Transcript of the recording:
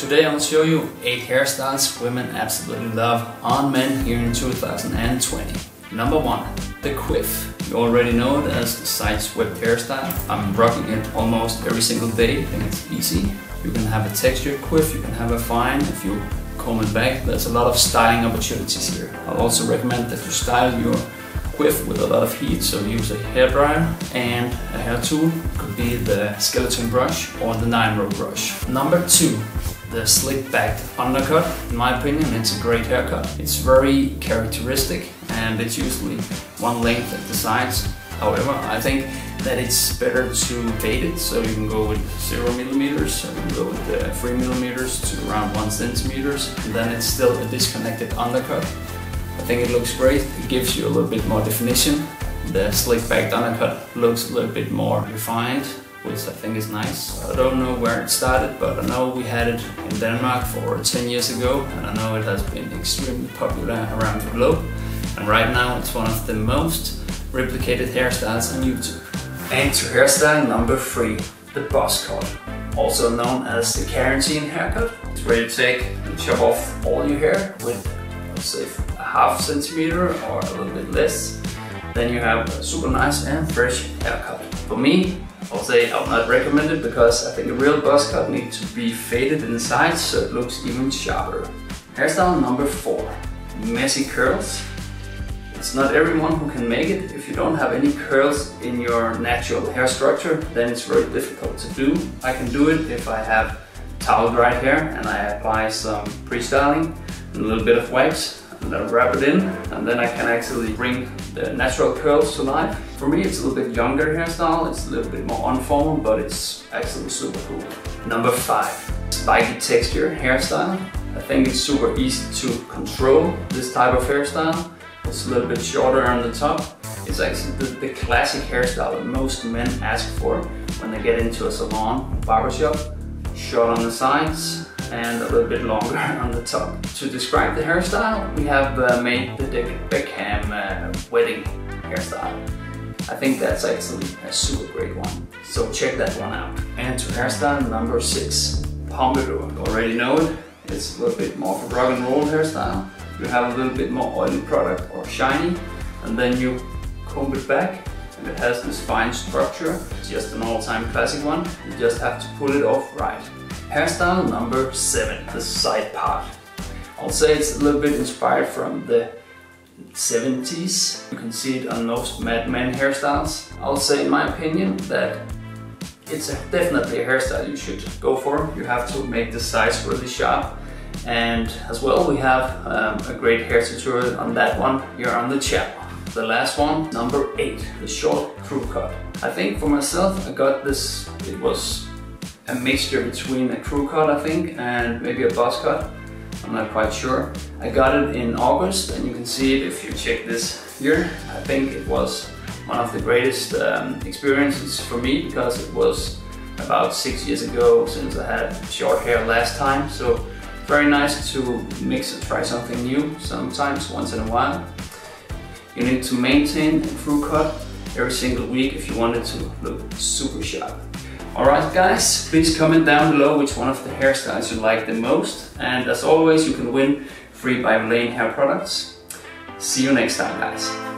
Today I'll show you 8 hairstyles women absolutely love on men here in 2020. Number 1. The quiff. You already know it as the side swept hairstyle. I'm rocking it almost every single day. Think it's easy. You can have a textured quiff, you can have a fine if you comb it back. There's a lot of styling opportunities here. I'll also recommend that you style your quiff with a lot of heat, so use a hairdryer and a hair tool. Could be the skeleton brush or the 9 row brush. Number 2 the slick backed undercut. In my opinion, it's a great haircut. It's very characteristic and it's usually one length at the sides. However, I think that it's better to fade it, so you can go with zero millimeters, or you can go with uh, three millimeters to around one centimeters, and then it's still a disconnected undercut. I think it looks great. It gives you a little bit more definition. The slick backed undercut looks a little bit more refined which I think is nice. I don't know where it started, but I know we had it in Denmark for 10 years ago, and I know it has been extremely popular around the globe. And right now it's one of the most replicated hairstyles on YouTube. And to hairstyle number three, the buzz cut. Also known as the quarantine haircut. It's where you take and chop off all your hair with, let's say, a half centimeter or a little bit less. Then you have a super nice and fresh haircut. For me, I'll say I'll not recommend it because I think a real buzz cut needs to be faded inside so it looks even sharper. Hairstyle number four, messy curls. It's not everyone who can make it. If you don't have any curls in your natural hair structure, then it's very difficult to do. I can do it if I have towel dried hair and I apply some pre-styling and a little bit of wax and then wrap it in and then I can actually bring the natural curls to life. For me it's a little bit younger hairstyle, it's a little bit more unformed but it's actually super cool. Number 5. Spiky texture hairstyle. I think it's super easy to control this type of hairstyle. It's a little bit shorter on the top. It's actually the, the classic hairstyle that most men ask for when they get into a salon, barbershop. Short on the sides, and a little bit longer on the top. To describe the hairstyle, we have uh, made the David Beckham uh, wedding hairstyle. I think that's actually a super great one. So check that one out. And to hairstyle number six, Pompadour. You already know it. It's a little bit more of a rock and roll hairstyle. You have a little bit more oily product or shiny, and then you comb it back and it has this fine structure. It's just an all-time classic one. You just have to pull it off right. Hairstyle number seven, the side part. I'll say it's a little bit inspired from the 70s. You can see it on most Mad Men hairstyles. I'll say in my opinion that it's a, definitely a hairstyle you should go for. You have to make the sides really sharp. And as well, we have um, a great hair tutorial on that one here on the channel. The last one, number eight, the short crew cut. I think for myself, I got this, it was a mixture between a crew cut, I think, and maybe a buzz cut. I'm not quite sure. I got it in August, and you can see it if you check this here. I think it was one of the greatest um, experiences for me because it was about six years ago since I had short hair last time. So very nice to mix and try something new sometimes, once in a while. You need to maintain a crew cut every single week if you want it to look super sharp. Alright guys, please comment down below which one of the hairstyles you like the most. And as always, you can win free by Vilain hair products. See you next time guys.